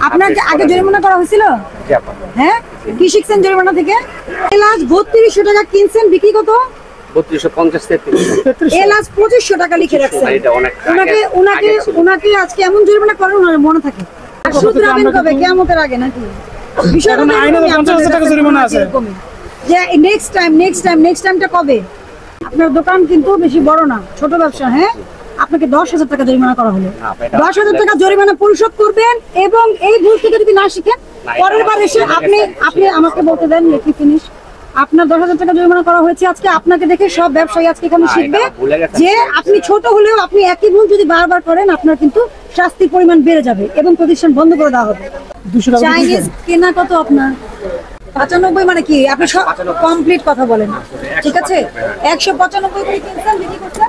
আপনার কি আগে জরিমানা করা হয়েছিল? হ্যাঁ? কি শিখছেন জরিমানা থেকে? এলাচ বত্রিশশো টাকা কিনছেন বিক্রি কত? বত্রিশশো পঞ্চাশ তেত্রিশ। এলাচ পঁচিশশো টাকা লিখে রাখছেন। এটা অনেক আগে- ওনাকে ওনাকে ওনাকে আজকে এমন জরিমানা করেন ওনার মনে থাকে। আর কবে কেমতের আগে নাকি? বিষয়টা এখন তো আইনে তো এরকমই, 50,000 আপনাদের টাকা কাছে জরিমানা আছে। যে next time next time next টাইমটা কবে? আপনার দোকান কিন্তু বেশি বড় না ছোট ব্যবসা হ্যাঁ? আপনাকে দশ হাজার টাকা জরিমানা করা হলো। দশ হাজার টাকা জরিমানা পরিশোধ করবেন এবং এই ভুল থেকে যদি না শিখেন পরের বার এসে আপনি আপনি আমাকে বলতে দেন লেখি ফিনিশ আপনার দশ হাজার টাকা জরিমানা করা হয়েছে আজকে আপনাকে দেখে সব ব্যবসায়ী আজকে এখানে শিখবে। যে আপনি ছোট হলেও আপনি একই ভুল যদি বারবার করেন আপনার কিন্তু শাস্তির পরিমাণ বেড়ে যাবে এবং প্রতিষ্ঠান বন্ধ করে দেওয়া হবে। দুশো টাকা বিক্রি চাইনিজ কেনা কত আপনার? পঁচানব্বই মানে কি? আপনি সব কমপ্লিট কথা বলেন। ঠিক আছে? একশো পঁচানব্বই করে কিনছেন বিক্রি করছেন?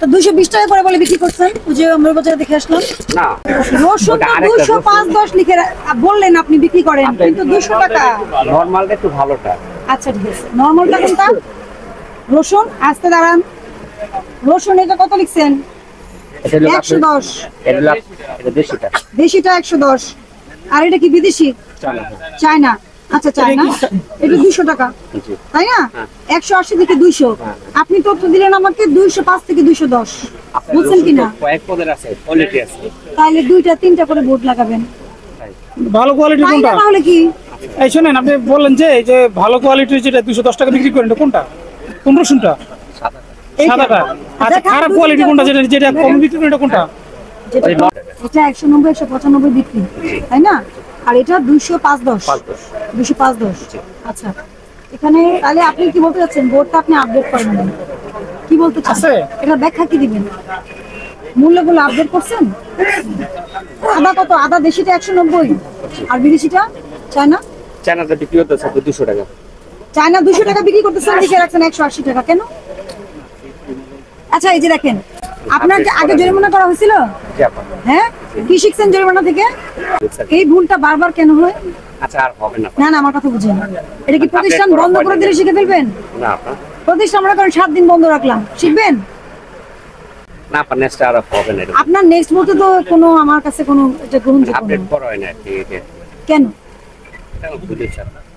তো দুশো বিশ টাকা করে বলে বিক্রি করছেন? যে আমরা বাজারে দেখে আসলাম। না। রসুন দুশো। পাঁচ দশ লিখে বললেন আপনি বিক্রি করেন কিন্তু দুশো টাকা। নর্মালটা একটু ভালোটা। আচ্ছা ঠিক আছে। নর্মালটা কোনটা? রসুন আসতে দাঁড়ান। রসুন এটা কত লিখছেন? একশো দশ। দেশিটা। একশো দশ। আর এটা কি বিদেশি? চায়না। আচ্ছা চায়না এটা দুশো টাকা। তাই না? হ্যাঁ। একশো আশি থেকে দুইশো। আপনি তথ্য দিলেন আমাকে দুইশো পাঁচ থেকে দুইশো দশ। বুঝছেন কিনা? তাহলে দুইটা তিনটা করে বোর্ড লাগাবেন। ভালো কোয়ালিটি কোনটা? তাহলে কি? এই শোনেন আপনি বললেন যে এই যে ভালো কোয়ালিটির যেটা দুশো দশ টাকা বিক্রি করেন কোনটা? কোন রসুনটা? সাদাটা। আচ্ছা খারাপ কোয়ালিটি কোনটা? যেটা যেটা কম বিক্রি করেন কোনটা। এটা একশো নব্বই একশো পঁচানব্বই বিক্রি। তাই না? আর এটা দুইশো পাঁচ দশ। দশ পাঁচ দশ। আচ্ছা। এখানে তাহলে আপনি কি বলতে চাচ্ছেন? বোর্ডটা আপনি আপডেট করেন কি বলতে চাচ্ছেন? এটা ব্যাখ্যা কি দিবেন? মূল্যগুলো আপডেট করছেন? আদা কত? আদা দেশিটা একশো নব্বই। আর বিদেশিটা? চায়না? চায়নাটা বিক্রি দুশো টাকা। চায়না দুশো টাকা বিক্রি করতেছেন লিখে রাখছেন একশো আশি টাকা। কেন? আচ্ছা এই যে দেখেন আপনার আগে জরিমানা করা হয়েছিল? হ্যাঁ? কি শিখছেন জরিমানা থেকে? এই ভুলটা বারবার কেন হয়? আচ্ছা আর হবে না। না না আমার কথা বুঝেন। এটা কি প্রতিষ্ঠান বন্ধ করে দিলে শিখে ফেলবেন? না আপা। প্রতিষ্ঠান আমরা করেন সাত দিন বন্ধ রাখলাম। শিখবেন? না আপা নেক্সট আর হবে না আপনার নেক্সট বলতে তো কোনো আমার কাছে কোনো এটা গ্রহণযোগ্য আপডেট করা হয় না কেন।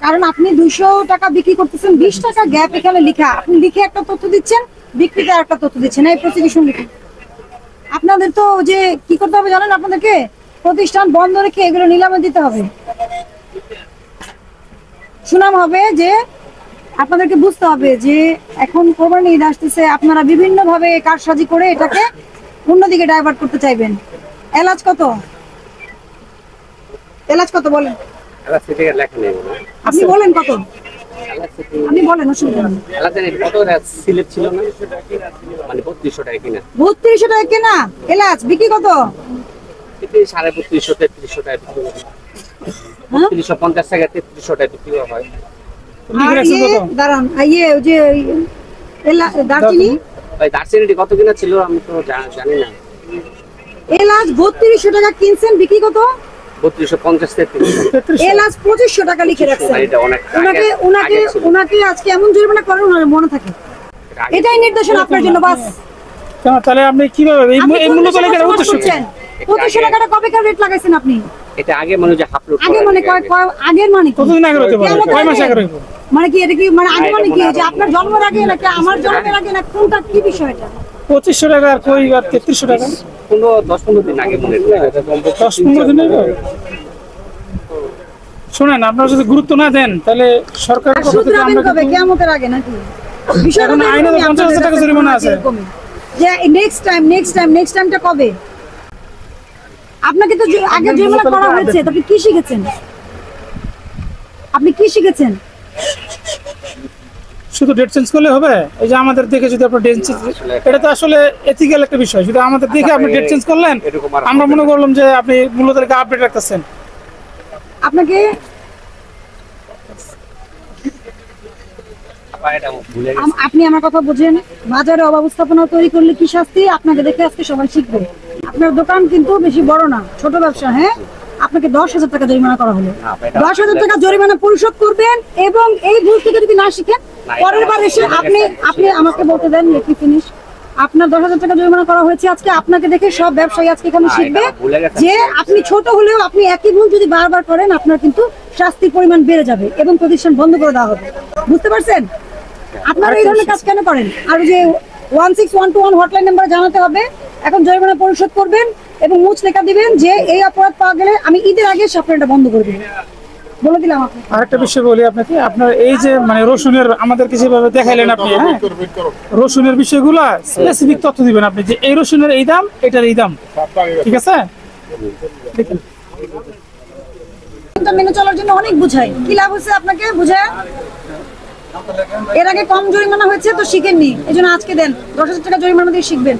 কারণ আপনি দুইশো টাকা বিক্রি করতেছেন বিশ টাকা গ্যাপ এখানে লিখা। আপনি লিখে একটা তথ্য দিচ্ছেন বিক্রিতে একটা তথ্য দিচ্ছেন। এই প্রসিকিউশন লিখে আপনাদের তো যে কি করতে হবে জানেন আপনাদেরকে? প্রতিষ্ঠান বন্ধ রেখে এগুলো নিলামে দিতে হবে। সুনাম হবে যে আপনাদেরকে বুঝতে হবে যে এখন কোরবানি ঈদ আসতেছে আপনারা বিভিন্ন ভাবে কারসাজি করে এটাকে অন্যদিকে ডাইভার্ট করতে চাইবেন। এলাচ কত? এলাচ কত বলেন? আপনি বলেন কত? আপনি বলেন অসুবিধা নেই। কত সিলেট ছিল না? মানে বত্রিশশো টাকা কিনা। বত্রিশশো টাকা কেনা এলাচ বিক্রি কত? সাড়ে বত্রিশশো তেত্রিশশো টাকা পঞ্চাশ টাকা তেত্রিশশো টাকা বিক্রি হয়। লিখে আর রাখছেন কত দাঁড়ান আর ওই যে দারচিনি ওই দার্জিলিংটি কত কিনা ছিল আমি তো জানি না। এলাচ বত্রিশশো টাকা কিনছেন বিক্রি কত? বত্রিশশো পঞ্চাশ এলাচ পঁচিশশো টাকা লিখে রাখছেন। এটা অনেক আগে- ওনাকে ওনাকে ওনাকে আজকে এমন জরিমানা করেন ওনার মনে থাকে। এটাই নির্দেশন আপনার জন্য বাস। তাহলে আপনি কীভাবে এই মূল্য উদ্দেশ্য? পঁচিশশো টাকাটা কবে রেট লাগাইছেন আপনি? এটা আগে মানে যে হাফ আগে মানে কয় কয়- আগের মানে কতদিন আগে হতে পারে। কয় মাস আগে? আগে হইব? মানে কি এটা কি মানে আগে মানে কি যে আপনার জন্মের আগে নাকি আমার জন্মের আগে না কোনটা কি বিষয়টা পঁচিশশো টাকা আর কই আর তেত্রিশশো টাকা? পনেরো দশ পনেরো দিন আগে মনে দশ পনেরো দিন হইব শোনেন আপনারা যদি গুরুত্ব না দেন তাহলে সরকার আর পক্ষ থেকে শুধরাবেন আমরা কবে? কিন্তু- কেয়ামতের আগে নাকি? বিষয়টা আইনে তো এরকমই, 50,000 আপনাদের টাকা জরিমানা মনে আছে। যে next time next time next টাইমটা কবে? আপনাকে তো আগে যেগুলো করা হয়েছে তবে কি শিখেছেন? আপনি কি শিখেছেন? শুধু ডেট চেঞ্জ করলে হবে? এই যে আমাদের দেখে যদি আপনার ডেট চেঞ্জ এটা তো আসলে এথিক্যাল একটা বিষয়। শুধু আমাদের দেখে আপনি ডেট চেঞ্জ করলেন এরকম আমরা মনে করলাম যে আপনি মূলত আপডেট রাখতেছেন। আপনাকে আপা, এটা ভুলে গেছি আম- আপনি আমার কথা বুঝেন? বাজারে অব্যবস্থাপনা তৈরি করলে কি শাস্তি? আপনাকে দেখে আজকে সবাই শিখবে। আপনার দোকান কিন্তু বেশি বড় না ছোট ব্যবসা হ্যাঁ? আপনাকে দশ হাজার টাকা জরিমানা করা হলো। দশ হাজার টাকা জরিমানা পরিশোধ করবেন এবং এই ভুল থেকে যদি না শিখেন পরের বার এসে আপনি আপনি আমাকে বলতে দেন লেখি ফিনিশ আপনার দশ হাজার টাকা জরিমানা করা হয়েছে আজকে আপনাকে দেখে সব ব্যবসায়ী আজকে এখানে শিখবে। যে আপনি ছোট হলেও আপনি একই ভুল যদি বারবার করেন আপনার কিন্তু শাস্তির পরিমাণ বেড়ে যাবে এবং প্রতিষ্ঠান বন্ধ করে দেওয়া হবে। বুঝতে পারছেন? আপনারা এই ধরনের কাজ কেন করেন? আর যে one six one two one hotline নাম্বারে জানাতে হবে। এখন জরিমানা পরিশোধ করবেন এবং মুচ লেখা দিবেন যে এই অপরাধ পাওয়া গেলে আমি ঈদের আগে এটা বন্ধ করে দিবেন বলে দিলাম বিষয় বলি আপনাকে, আপনার এই যে মানে রসুনের আপনি হ্যাঁ? রসুনের বিষয়গুলা স্পেসিফিক তথ্য দিবেন আপনি যে এই রসুনের এই দাম, এটার এই দাম। ঠিক আছে? দেখুন মেনে চলার জন্য অনেক বুঝাই কি লাভ হচ্ছে আপনাকে বুঝায়? এর আগে কম জরিমানা হয়েছে, তো শিখেননি। এই জন্য আজকে দেন। দশ হাজার টাকা জরিমানা দিয়ে শিখবেন।